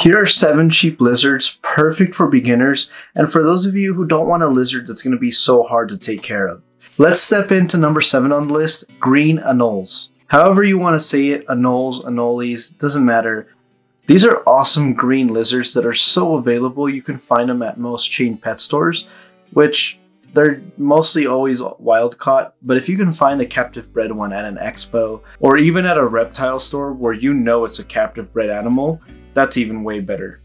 Here are seven cheap lizards, perfect for beginners, and for those of you who don't want a lizard that's going to be so hard to take care of. Let's step into number seven on the list, green anoles. However you want to say it, anoles, anoles, doesn't matter. These are awesome green lizards that are so available you can find them at most chain pet stores, which they're mostly always wild caught, but if you can find a captive bred one at an expo or even at a reptile store where you know it's a captive bred animal, that's even way better.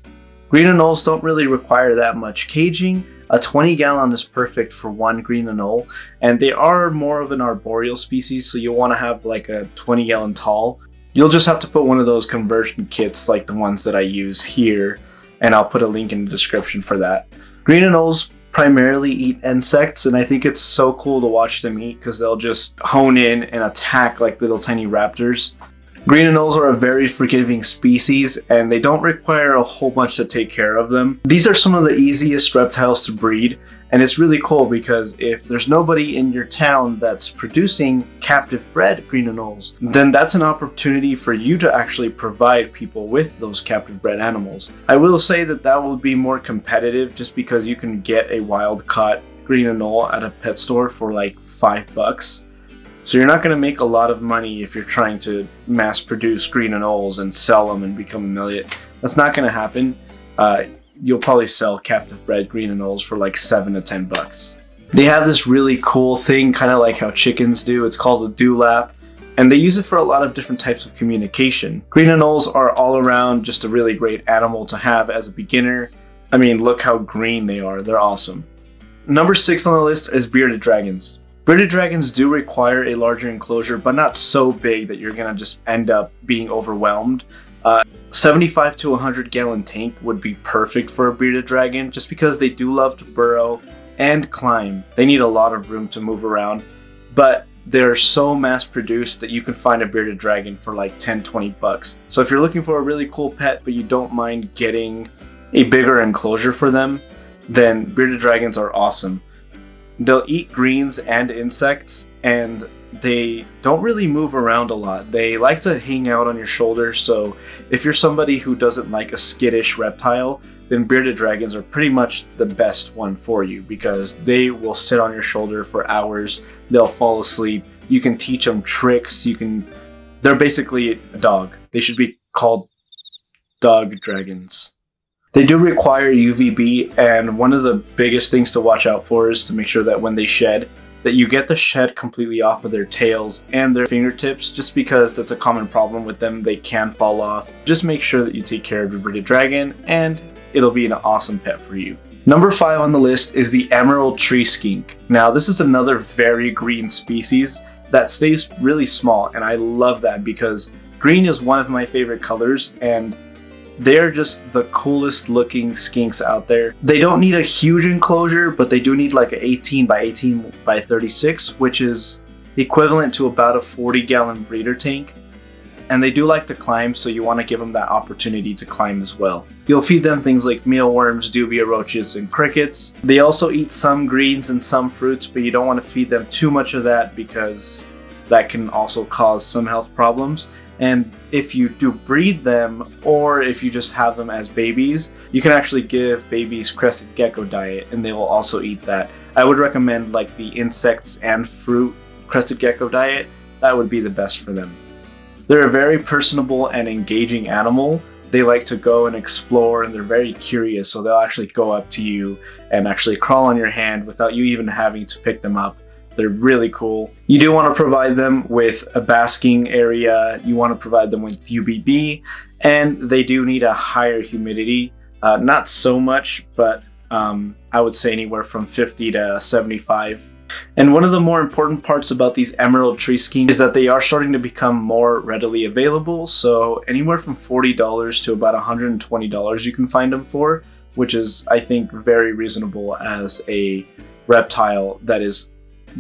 Green anoles don't really require that much caging. A 20 gallon is perfect for one green anole, and they are more of an arboreal species, so you'll want to have like a 20 gallon tall. You'll just have to put one of those conversion kits like the ones that I use here, and I'll put a link in the description for that. Green anoles primarily eat insects, and I think it's so cool to watch them eat because they'll just hone in and attack like little tiny raptors. Green anoles are a very forgiving species and they don't require a whole bunch to take care of them. These are some of the easiest reptiles to breed and it's really cool because if there's nobody in your town that's producing captive bred green anoles, then that's an opportunity for you to actually provide people with those captive bred animals. I will say that that will be more competitive just because you can get a wild caught green anole at a pet store for like five bucks so you're not going to make a lot of money if you're trying to mass produce green anoles and sell them and become a million. That's not going to happen. Uh, you'll probably sell captive bred green anoles for like seven to ten bucks. They have this really cool thing, kind of like how chickens do. It's called a dewlap, and they use it for a lot of different types of communication. Green anoles are all around just a really great animal to have as a beginner. I mean, look how green they are. They're awesome. Number six on the list is bearded dragons. Bearded dragons do require a larger enclosure, but not so big that you're gonna just end up being overwhelmed. Uh, 75 to 100 gallon tank would be perfect for a bearded dragon just because they do love to burrow and climb. They need a lot of room to move around, but they're so mass produced that you can find a bearded dragon for like 10 20 bucks. So if you're looking for a really cool pet but you don't mind getting a bigger enclosure for them, then bearded dragons are awesome. They'll eat greens and insects, and they don't really move around a lot. They like to hang out on your shoulder, so if you're somebody who doesn't like a skittish reptile, then bearded dragons are pretty much the best one for you because they will sit on your shoulder for hours. They'll fall asleep. You can teach them tricks. You can. They're basically a dog. They should be called dog dragons. They do require UVB, and one of the biggest things to watch out for is to make sure that when they shed, that you get the shed completely off of their tails and their fingertips, just because that's a common problem with them. They can fall off. Just make sure that you take care of your bearded dragon, and it'll be an awesome pet for you. Number five on the list is the emerald tree skink. Now, this is another very green species that stays really small, and I love that because green is one of my favorite colors, and they're just the coolest looking skinks out there. They don't need a huge enclosure, but they do need like an 18 by 18 by 36, which is equivalent to about a 40 gallon breeder tank. And they do like to climb, so you want to give them that opportunity to climb as well. You'll feed them things like mealworms, dubia roaches, and crickets. They also eat some greens and some fruits, but you don't want to feed them too much of that because that can also cause some health problems. And if you do breed them, or if you just have them as babies, you can actually give babies crested gecko diet and they will also eat that. I would recommend like the insects and fruit crested gecko diet. That would be the best for them. They're a very personable and engaging animal. They like to go and explore and they're very curious, so they'll actually go up to you and actually crawl on your hand without you even having to pick them up they're really cool. You do want to provide them with a basking area. You want to provide them with UVB, and they do need a higher humidity. Uh, not so much, but um, I would say anywhere from 50 to 75. And one of the more important parts about these emerald tree skinks is that they are starting to become more readily available. So anywhere from $40 to about $120 you can find them for, which is, I think, very reasonable as a reptile that is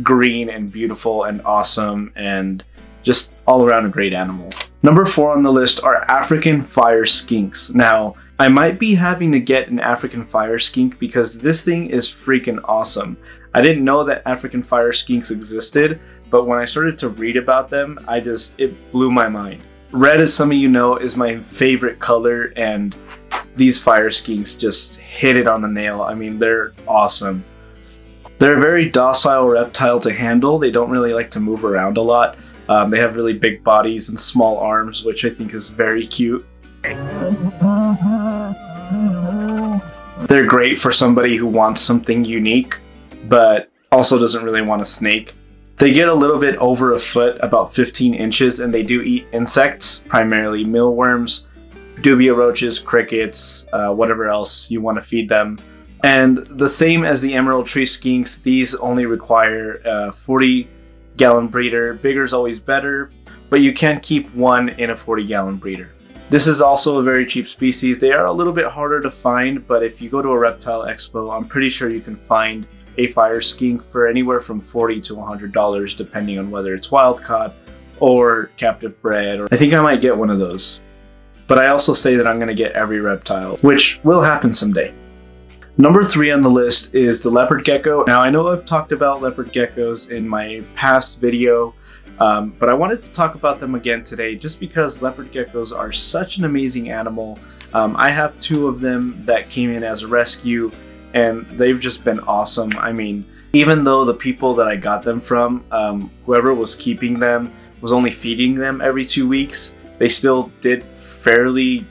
green and beautiful and awesome and just all around a great animal. Number four on the list are African fire skinks. Now, I might be having to get an African fire skink because this thing is freaking awesome. I didn't know that African fire skinks existed, but when I started to read about them, I just, it blew my mind. Red, as some of you know, is my favorite color, and these fire skinks just hit it on the nail. I mean, they're awesome. They're a very docile reptile to handle. They don't really like to move around a lot. Um, they have really big bodies and small arms, which I think is very cute. They're great for somebody who wants something unique, but also doesn't really want a snake. They get a little bit over a foot, about 15 inches, and they do eat insects, primarily mealworms, dubia roaches, crickets, uh, whatever else you want to feed them. And the same as the emerald tree skinks, these only require a 40 gallon breeder. Bigger is always better, but you can't keep one in a 40 gallon breeder. This is also a very cheap species. They are a little bit harder to find, but if you go to a reptile expo, I'm pretty sure you can find a fire skink for anywhere from 40 to $100 depending on whether it's wild caught or captive bred. I think I might get one of those. But I also say that I'm going to get every reptile, which will happen someday. Number three on the list is the leopard gecko. Now I know I've talked about leopard geckos in my past video, um, but I wanted to talk about them again today just because leopard geckos are such an amazing animal. Um, I have two of them that came in as a rescue and they've just been awesome. I mean, even though the people that I got them from, um, whoever was keeping them, was only feeding them every two weeks, they still did fairly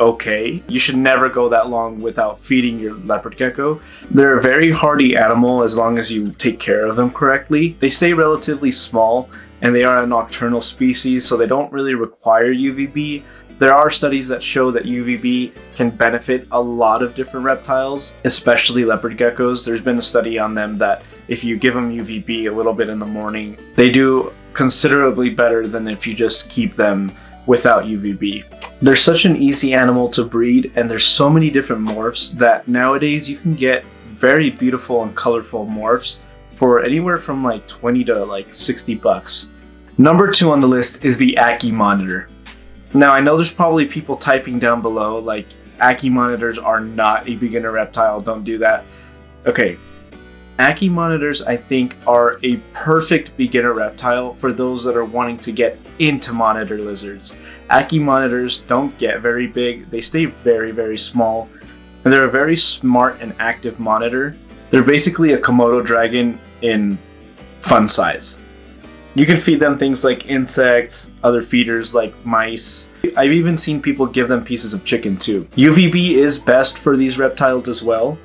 okay. You should never go that long without feeding your leopard gecko. They're a very hardy animal as long as you take care of them correctly. They stay relatively small and they are a nocturnal species, so they don't really require UVB, there are studies that show that UVB can benefit a lot of different reptiles, especially leopard geckos. There's been a study on them that if you give them UVB a little bit in the morning, they do considerably better than if you just keep them without UVB. They're such an easy animal to breed and there's so many different morphs that nowadays you can get very beautiful and colorful morphs for anywhere from like 20 to like 60 bucks. Number two on the list is the Ackie monitor. Now, I know there's probably people typing down below, like, Ackie monitors are not a beginner reptile, don't do that. Okay, Ackie monitors, I think, are a perfect beginner reptile for those that are wanting to get into monitor lizards. Ackie monitors don't get very big, they stay very, very small, and they're a very smart and active monitor. They're basically a Komodo dragon in fun size. You can feed them things like insects, other feeders like mice. I've even seen people give them pieces of chicken too. UVB is best for these reptiles as well,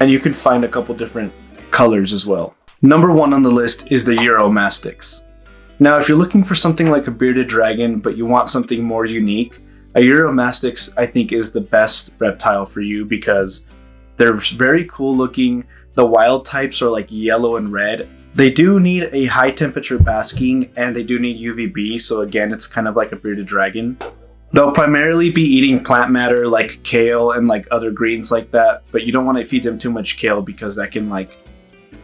and you can find a couple different colors as well. Number one on the list is the Uromastyx. Now, if you're looking for something like a bearded dragon, but you want something more unique, a Uromastyx I think is the best reptile for you because they're very cool looking. The wild types are like yellow and red, they do need a high temperature basking and they do need UVB, so again, it's kind of like a bearded dragon. They'll primarily be eating plant matter like kale and like other greens like that, but you don't want to feed them too much kale because that can like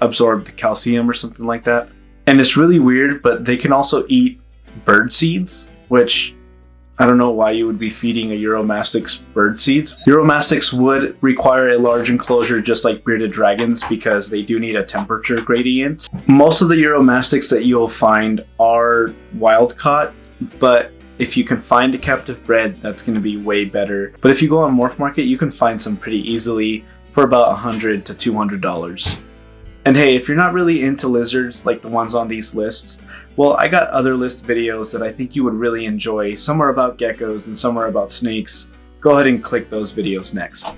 absorb the calcium or something like that. And it's really weird, but they can also eat bird seeds, which I don't know why you would be feeding a Uromastyx bird seeds. Uromastyx would require a large enclosure just like bearded dragons because they do need a temperature gradient. Most of the Uromastyx that you'll find are wild caught, but if you can find a captive bred, that's going to be way better. But if you go on Morph Market, you can find some pretty easily for about 100 to $200. And hey, if you're not really into lizards like the ones on these lists, well, I got other list videos that I think you would really enjoy. Some are about geckos and some are about snakes. Go ahead and click those videos next.